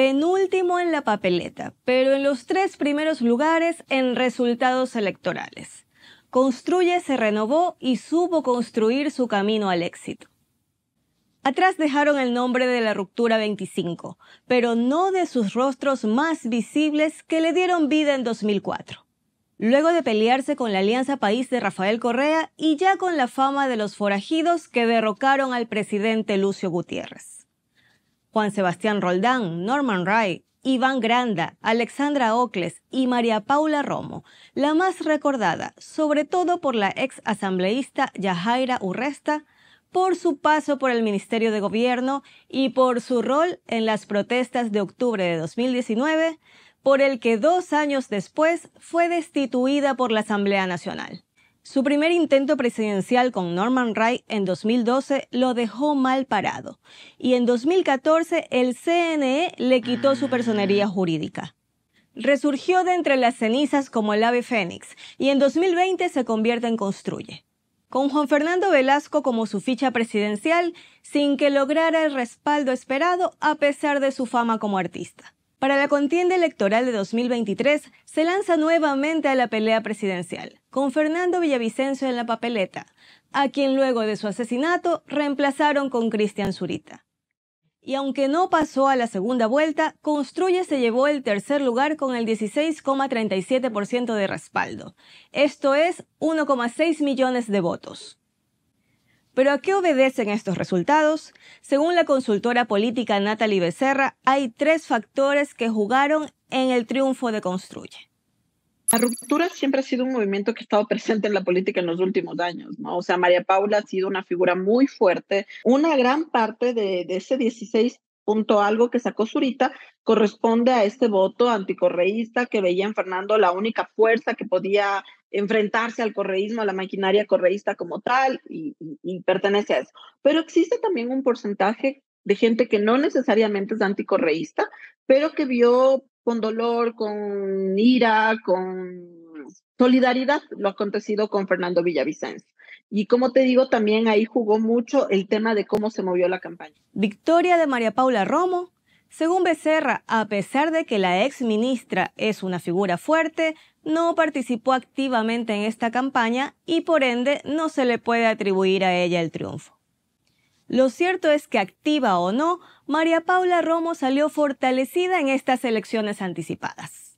penúltimo en la papeleta, pero en los tres primeros lugares en resultados electorales. Construye se renovó y supo construir su camino al éxito. Atrás dejaron el nombre de la ruptura 25, pero no de sus rostros más visibles que le dieron vida en 2004. Luego de pelearse con la Alianza País de Rafael Correa y ya con la fama de los forajidos que derrocaron al presidente Lucio Gutiérrez. Juan Sebastián Roldán, Norman Wright, Iván Granda, Alexandra Ocles y María Paula Romo, la más recordada, sobre todo por la ex asambleísta Yajaira Urresta, por su paso por el Ministerio de Gobierno y por su rol en las protestas de octubre de 2019, por el que dos años después fue destituida por la Asamblea Nacional. Su primer intento presidencial con Norman Wright en 2012 lo dejó mal parado y en 2014 el CNE le quitó su personería jurídica. Resurgió de entre las cenizas como el ave fénix y en 2020 se convierte en Construye con Juan Fernando Velasco como su ficha presidencial sin que lograra el respaldo esperado a pesar de su fama como artista. Para la contienda electoral de 2023 se lanza nuevamente a la pelea presidencial, con Fernando Villavicencio en la papeleta, a quien luego de su asesinato reemplazaron con Cristian Zurita y aunque no pasó a la segunda vuelta, Construye se llevó el tercer lugar con el 16,37% de respaldo. Esto es 1,6 millones de votos. ¿Pero a qué obedecen estos resultados? Según la consultora política Natalie Becerra, hay tres factores que jugaron en el triunfo de Construye. La ruptura siempre ha sido un movimiento que ha estado presente en la política en los últimos años, ¿no? O sea, María Paula ha sido una figura muy fuerte. Una gran parte de, ese 16 punto algo que sacó Zurita corresponde a este voto anticorreísta que veía en Fernando la única fuerza que podía enfrentarse al correísmo, a la maquinaria correísta como tal, y, y pertenece a eso. Pero existe también un porcentaje de gente que no necesariamente es anticorreísta, pero que vio con dolor, con ira, con solidaridad lo acontecido con Fernando Villavicencio. Y como te digo, también ahí jugó mucho el tema de cómo se movió la campaña. Victoria de María Paula Romo. Según Becerra, a pesar de que la ex ministra es una figura fuerte, no participó activamente en esta campaña y por ende no se le puede atribuir a ella el triunfo. Lo cierto es que activa o no, María Paula Romo salió fortalecida en estas elecciones anticipadas.